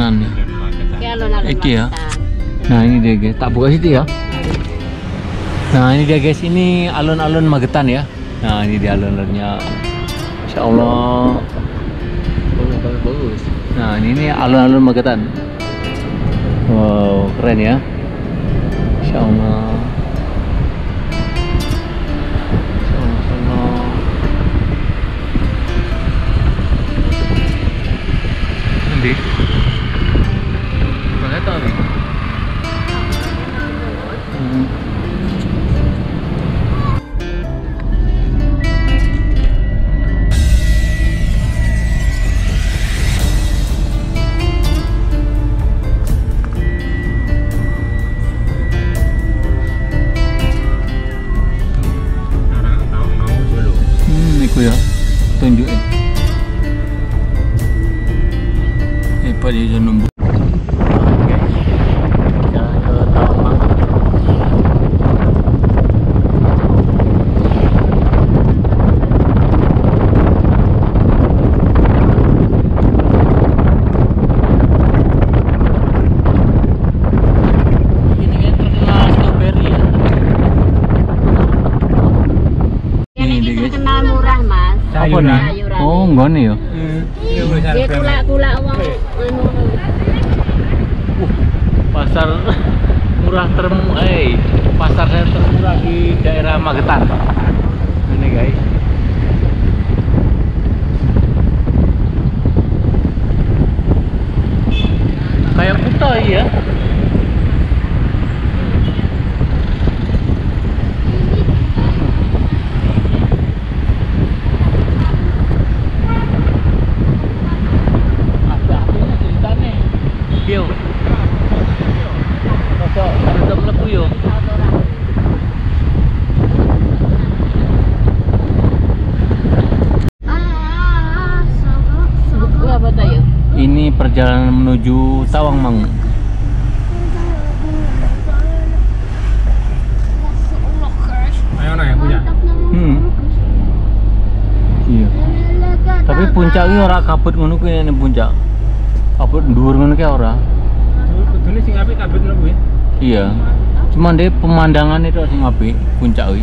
Nan nih. Kaya alon-alon Iki ya? Nah ini dia guys, tak buka situ ya. Nah ini dia guys, ini alun-alun Magetan ya. Nah ini dia alun-alunnya. Insya Allah. Nah ini, ini alun-alun Magetan. Wow keren ya. Insya Allah. Insya Iku ya. Tunjukin. Eh, pada dia nunggu. Jalan ke Tawang. Ini kan terkenal strawberry ya. Yang Ini ini dia, guys. terkenal murah mas. Apa nih? Sayuran. Oh, enggak nih ya. Iya, wis Dia arep. kulak-kulak uang anu. pasar murah term eh pasar saya termurah di daerah Magetan ini guys kayak kuta ya ada apa ceritanya Yo. Kok ada mlebu yo? Buku apa tuh ya? Ini perjalanan menuju Tawangmangu. Ayo yang punya. Hmm. Iya. Tapi puncak ini ora kabut ngono kuwi ning puncak. Kabut dhuwur ngono ki ora. Kudune sing apik kabut lho kuwi. Iya. Cuman deh pemandangan itu sing apik puncak kuwi.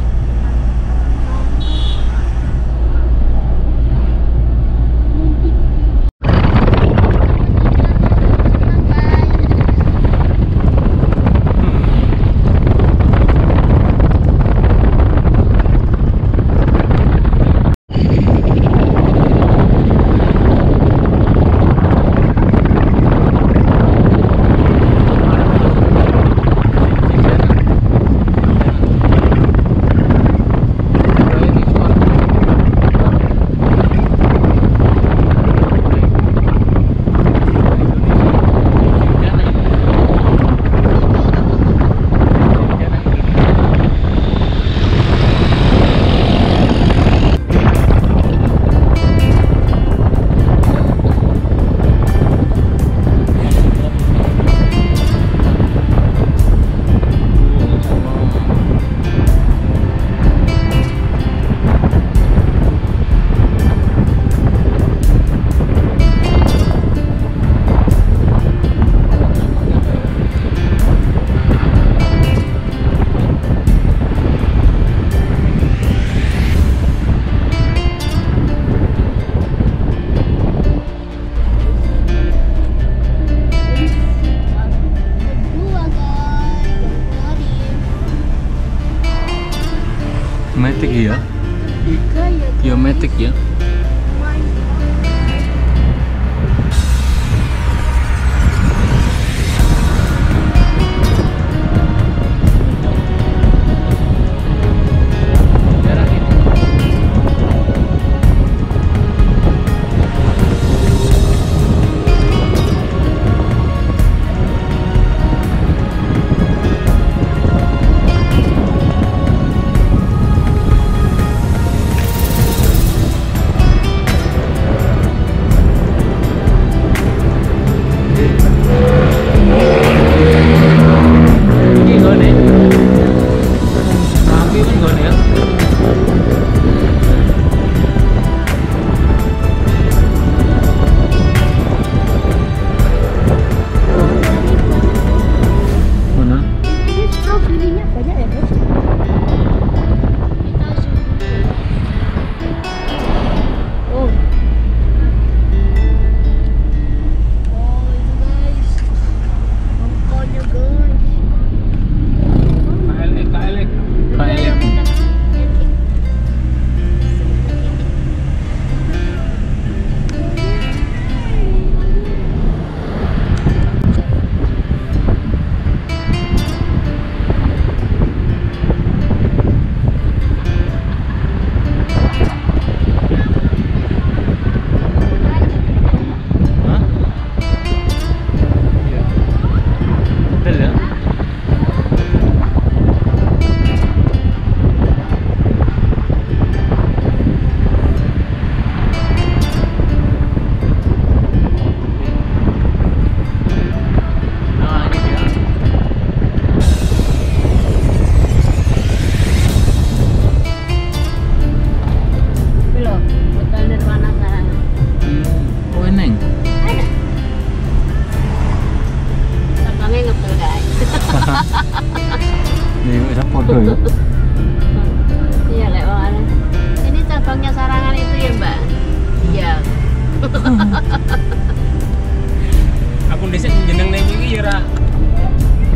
Aku dhisik jeneng ning iki ya ora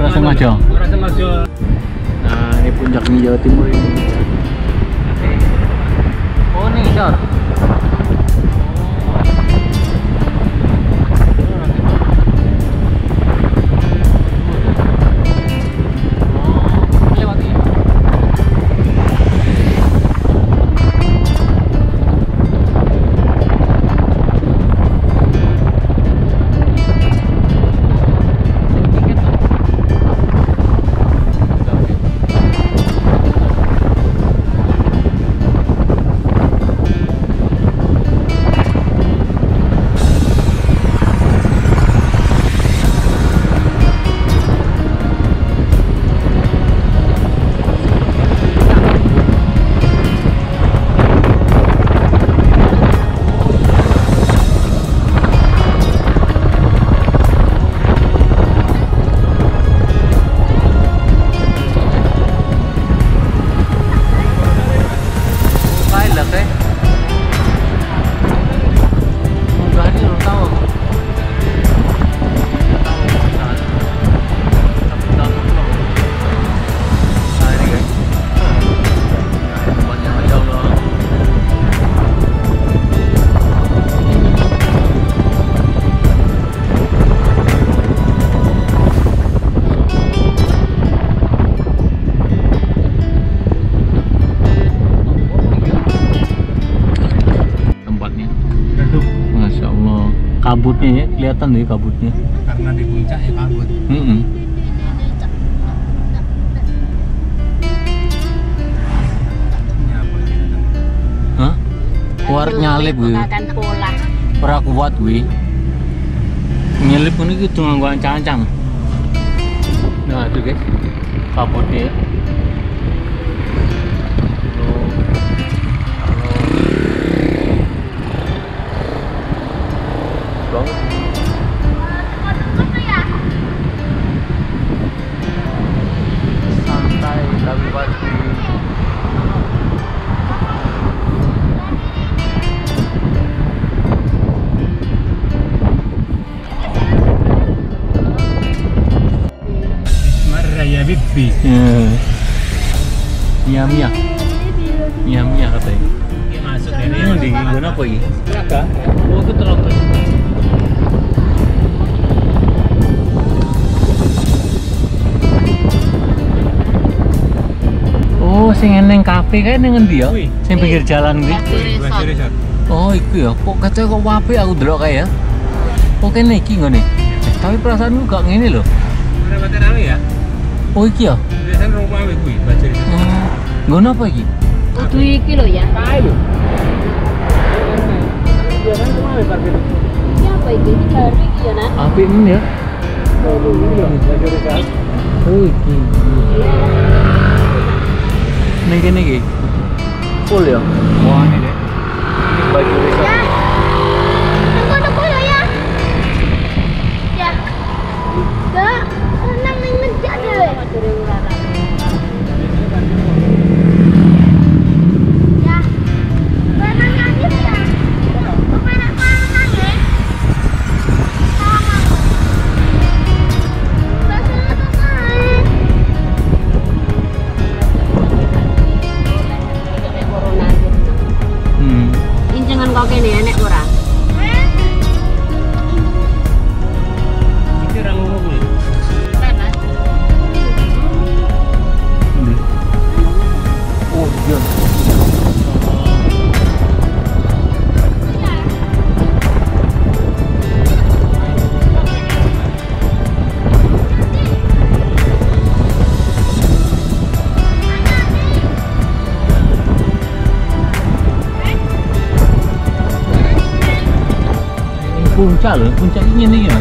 Rasa majo. Sengaja. Nah, ini puncaknya Jawa Timur ini. Oh, nih, Sor. Kelihatan deh kabutnya. karena di puncak ya kabut. Apa sih? Hah? Kuar nyalip gue. Ora kuat gue. Nyelip ini gitu nganggo ancang-ancang. Nah, itu guys. Kabutnya ya. Sing eneng kafe kae ning endi ya? Sing pinggir jalan kuwi. Oh, iku ya. Kok katanya kok wape aku delok kae ya. Oh, kene iki ngene. Eh, tapi perasaanku gak ngene loh. Ora mati rame ya. Oh, iki ya. Biasanya rumah wae kuwi resort. Oh, ngono apa iki? Kudu iki lho ya. Kae lho. Biasanya rumah parkir. Iki apa iki? Iki baru iki ya, Nak. Apik men ya. Oh, ini resort. Oh, iki. Nih kene. Full ya. Wah, ini deh. Ini baju resort. Puncak loh, puncak ini nih ya.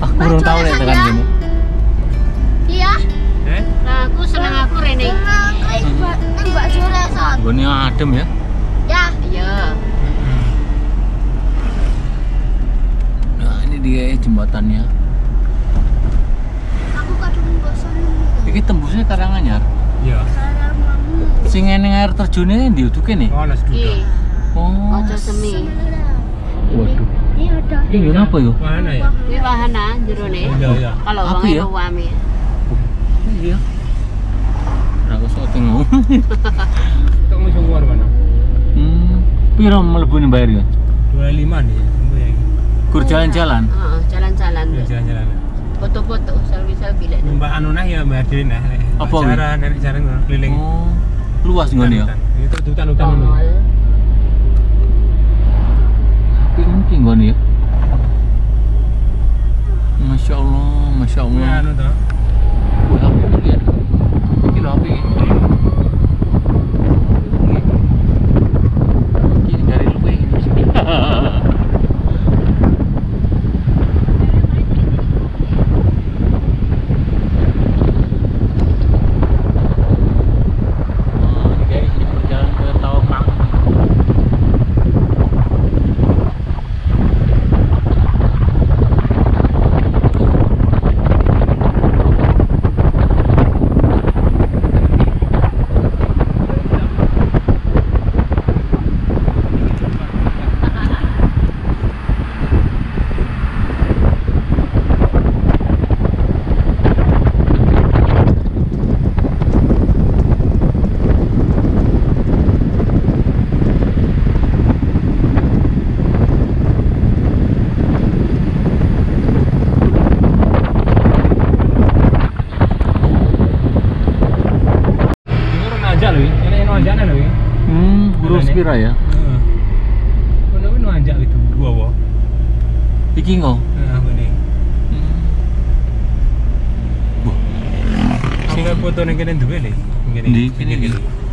Aku kurang tahu nih tekan gini. Iya. Eh? Nah, aku seneng aku rene. Neng Mbak Jureson. Gue adem ya. Ya. Iya. Nah ini dia jembatannya. Aku kadung bosan. Ini tembusnya Karanganyar. Iya. Sing eneng air terjunnya di itu kene. Oh, nasi Iki. duduk. Oh. Ojo semi. Waduh. Ini ada. Ini kenapa yo? Mana ya? Kuwi wahana jerone. Iya, iya. Kalau wong ya? wami. Iya. Nah, aku sok tengok. Kita mau keluar mana? hmm. Piro mlebu ni bayar ya? 25 nih. Tunggu ya. Kur jalan-jalan. Heeh, jalan-jalan. Ya, Jalan-jalan. Foto-foto, selfie-selfie lek. Mbak anu nah ya bayar diri nah. Apa, Jaran, nek jaran keliling. Oh. Luas ngono ya. Itu hutan-hutan anu. Tapi mungkin ngono ya. Masya Allah, Masya Allah. Wih. Ini dari luwe. Oh, ini guys, ini perjalanan ke Tawakang. Ini orang aja loh, ini yang aja loh. Hmm, guru Mana, spira ya. Heeh. Kono kuwi aja itu dua wo. Iki kok. Nah, ini. Wah, Sing foto ning kene duwe le. Ngene.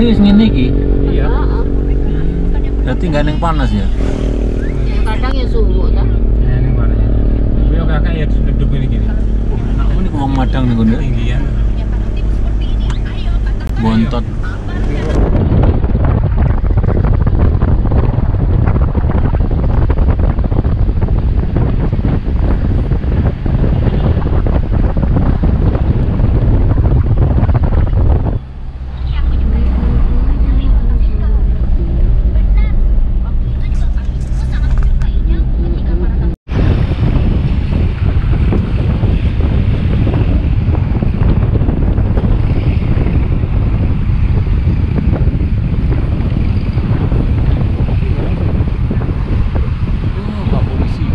Wis ngene iki. Iya. Berarti nggak neng panas ya? Ya kadang ya sumuk ta. Ini mana ya? Ini kakak ya duduk ini gini. Nah, ini uang madang nih kundi. Tinggian. Bontot. Oh, Pak Polisi.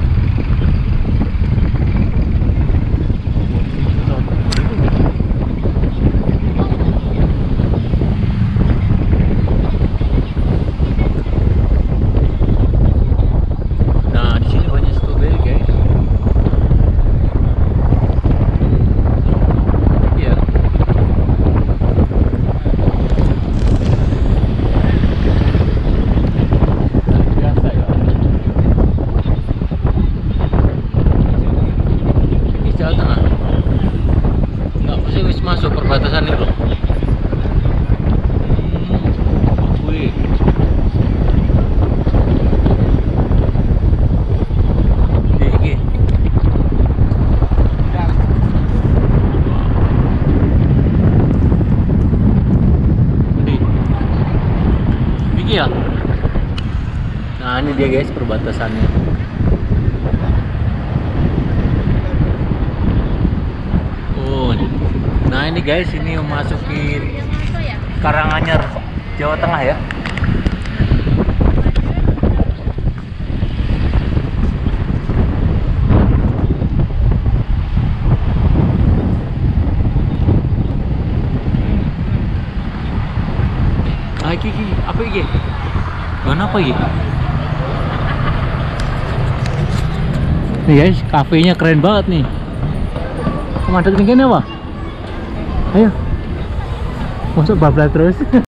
Nah, di sini banyak strawberry, guys. Iya. Biasa ya. Ini jalan tengah. Enggak mesti wis masuk perbatasan itu. Hmm. Wih. Iki, iki. Ini. Iki ya? Nah ini dia guys perbatasannya. Oh, ini. nah ini guys ini memasuki Karanganyar, Jawa Tengah ya. Iki. apa iki? Mana apa iki? Nih guys, kafenya keren banget nih. Ke mana tingginya apa? Ayo. Masuk bablas terus.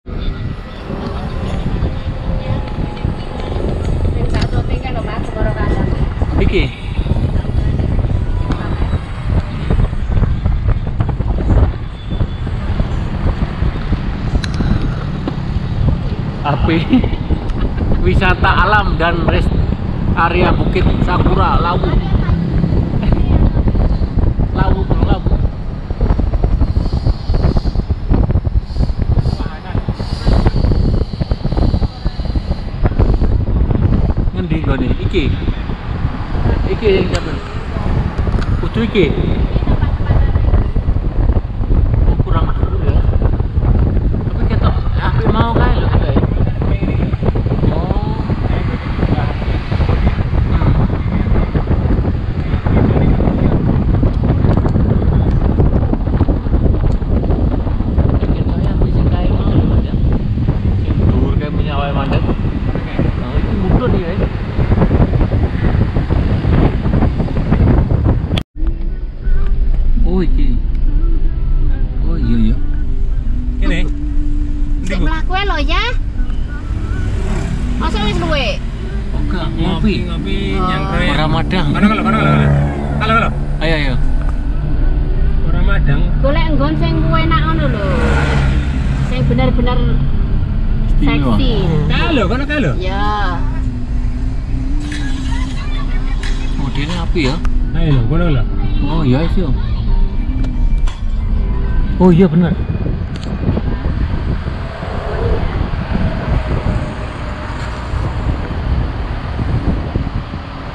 Iki. Api wisata alam dan rest area Bukit Sakura Lawu. Lawu, Bang, Lawu. Ngendi gone iki? Iki jalan. Putu iki. Oh, kurang dulu ya. Tapi kita aku mau kae lho kita. ya. Oh. Hmm. Kita ya bisa kae mau lho ya. Sing dhuwur kae punya awake mandek. Nah, itu mundur nih guys. Oh iki. Oh iya iya. Ini. Sik mlaku ae lho ya. Masa wis luwe? Oh enggak, Ngopi, ngopi. ngopi Oh. nyangkre. Orang Madang. Kalau kalau kalau kalau. Kalau kalau. Ayo ayo. Orang Madang. Golek nggon sing enak ngono lho. Sing bener-bener Istimewa. seksi. Kalau kalau kalau. Ya. Modelnya api ya? Ayo lo, kalau lo. Oh iya sih. Om. Oh iya benar.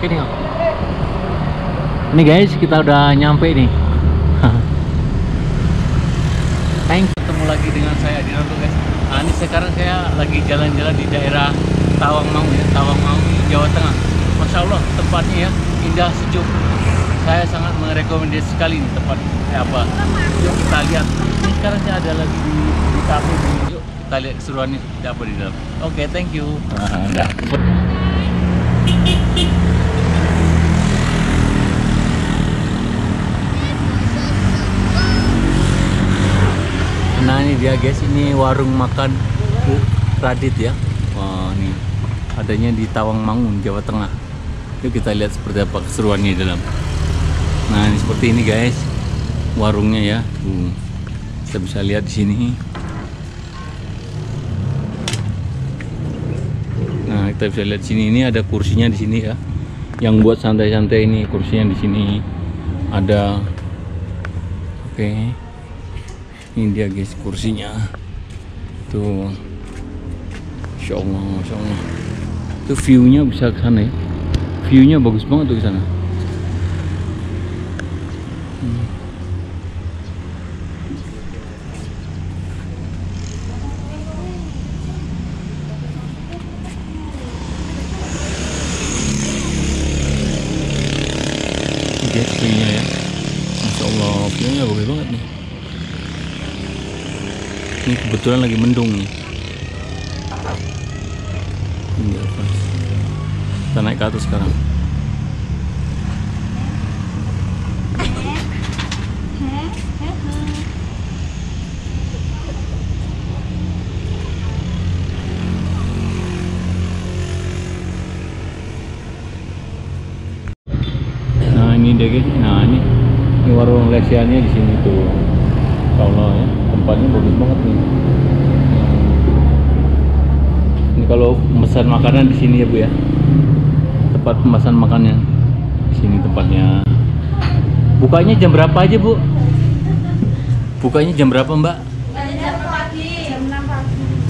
Ini. Ini guys, kita udah nyampe nih. Thank ketemu lagi dengan saya di Rondo guys. Nah, ini sekarang saya lagi jalan-jalan di daerah Tawangmangu ya, Tawangmangu Jawa Tengah. Masya Allah tempatnya ya indah sejuk. Saya sangat merekomendasi sekali nih tempat kayak apa. Yuk kita lihat. Ini sekarang saya ada lagi di di kafe di yuk kita lihat keseruannya apa di dalam. Oke, thank you. Nah, Nah ini dia guys, ini warung makan Bu Radit ya. Wah ini adanya di Tawangmangun, Jawa Tengah. Yuk kita lihat seperti apa keseruannya di dalam. Nah ini seperti ini guys. warungnya ya. Tuh. Kita bisa lihat di sini. Nah, kita bisa lihat sini ini ada kursinya di sini ya. Yang buat santai-santai ini kursinya di sini ada. Oke. Ini dia guys kursinya. Tuh. Masya Allah, Masya Allah. Itu view-nya bisa ke sana ya. View-nya bagus banget tuh ke sana. Hmm. Dia view-nya ya. Masya Allah, view-nya bagus banget nih. Ini kebetulan lagi mendung nih. Di. Kita naik ke atas sekarang. Nah ini guys. Nah ini ini warung lesiannya di sini tuh. Allah ya tempatnya bagus banget nih. Ini kalau pesan makanan di sini ya bu ya. Tempat pemesan makannya di sini tempatnya. Bukanya jam berapa aja bu? Bukanya jam berapa mbak?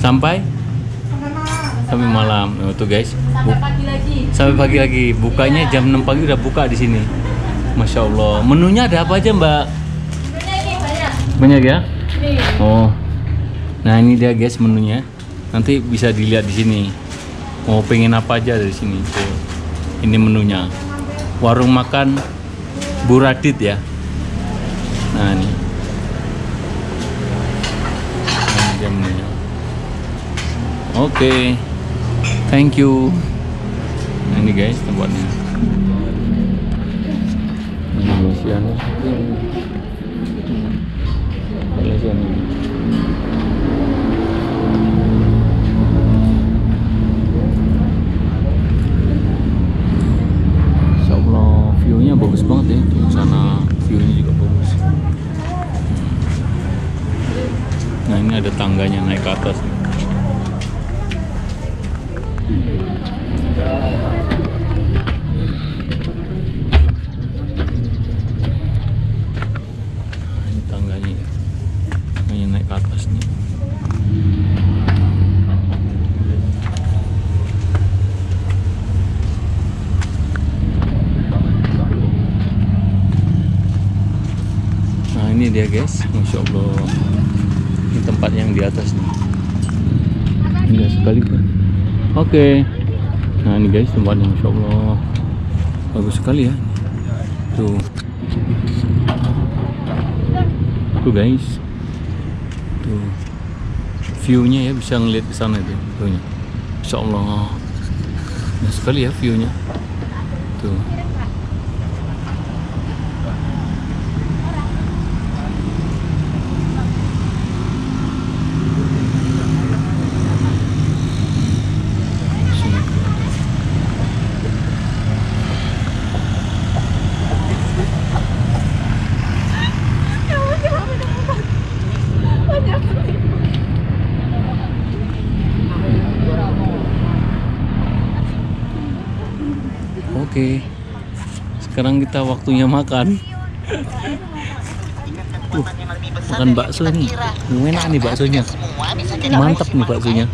Sampai? Sampai malam. Oh, tuh guys. Bu- Sampai pagi lagi. Bukanya jam 6 pagi udah buka di sini. Masya Allah. Menunya ada apa aja mbak? Banyak ya? Oh. Nah ini dia guys menunya. Nanti bisa dilihat di sini. Mau pengen apa aja dari sini. Tuh. Ini menunya. Warung makan Bu Radit ya. Nah ini. Nah, dia menunya. Oke. Thank you. Nah ini guys tempatnya. Indonesia nih. Malaysia nih. Insya Allah view-nya bagus banget ya. Di sana view-nya juga bagus. Nah ini ada tangganya naik ke atas. nih. Nah, ini tangganya ya. Tangganya naik ke atas nih. Nah ini dia guys, masya Allah. Ini tempat yang di atas nih. Indah sekali kan. Oke. Nah ini guys tempatnya masya Allah. Bagus sekali ya. Tuh. Tuh guys. Tuh. View-nya ya bisa ngeliat ke sana itu. View-nya. Masya Allah. Indah sekali ya view-nya. Tuh. Sini. Oke. Sekarang kita waktunya makan. Uh, makan bakso nih. Enak nih baksonya. Mantap nih baksonya.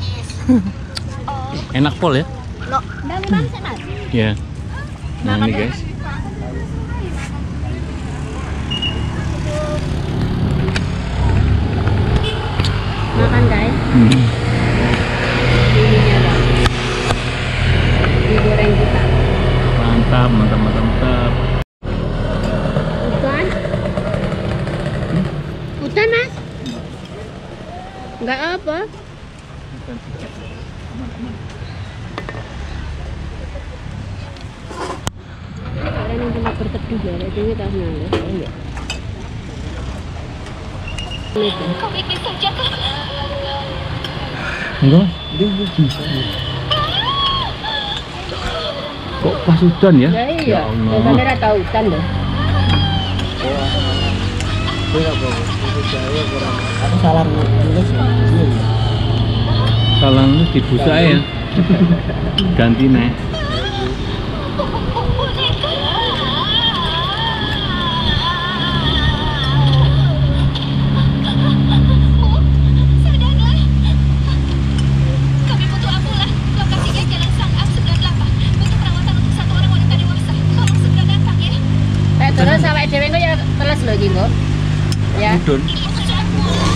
Enak pol ya? Ya. Nah ini guys. Makan guys. Hmm. Ininya bang. Digoreng kita. Mantap, mantap, mantap, mantap. Hutan? Hutan mas? Enggak apa? Kalian yang tempat berteduh ya, itu kita nanya. Enggak. Itu. Enggak, Kok pas hujan ya? Ya iya, Ya kamera tahu hutan deh. Aku salah nulis. Kalang lu dibuka ya. Ganti nih. Sadarlah. Kami butuh ambulan. Lokasinya Jalan Sangam 98. Butuh perawatan untuk satu orang wanita dewasa. Tolong segera datang ya. Kayak terus sampai dewe ya teles lho iki,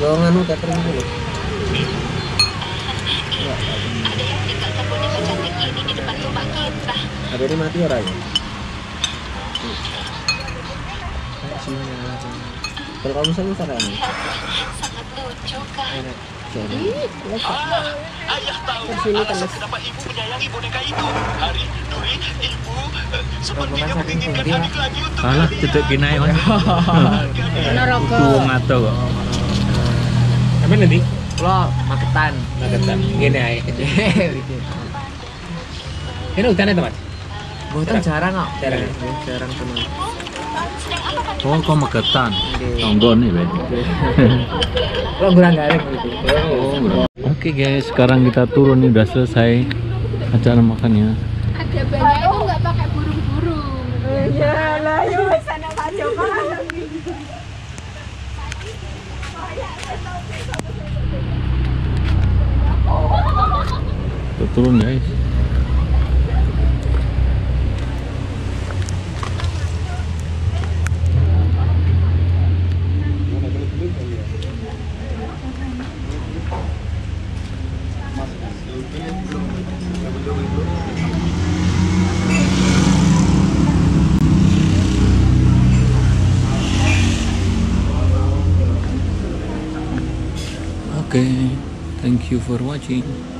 Gua nganu catering dulu. Ada yang meninggalkan boneka cantik ini di depan rumah kita. Ada ini mati ya? Kalau kamu misalnya nih, Sangat lucu kan? jadi. Ayah tahu alasan kenapa ibu menyayangi boneka itu. Hari, Duri, ibu eh, sepertinya menginginkan adik lagi untuk Alah, kan. Ono rokok. Tuh ngato kok. apa nanti? Lo maketan. Magetan. Gini aja. Ini hutan itu mas? Buatan jarang kok. Jarang. Jarang teman. Oh, kok magetan. Tonggon nih, Ben. Lo kurang garing gitu. Oke guys, sekarang kita turun nih udah selesai acara makannya. Ada banyak turun guys. Okay, thank you for watching.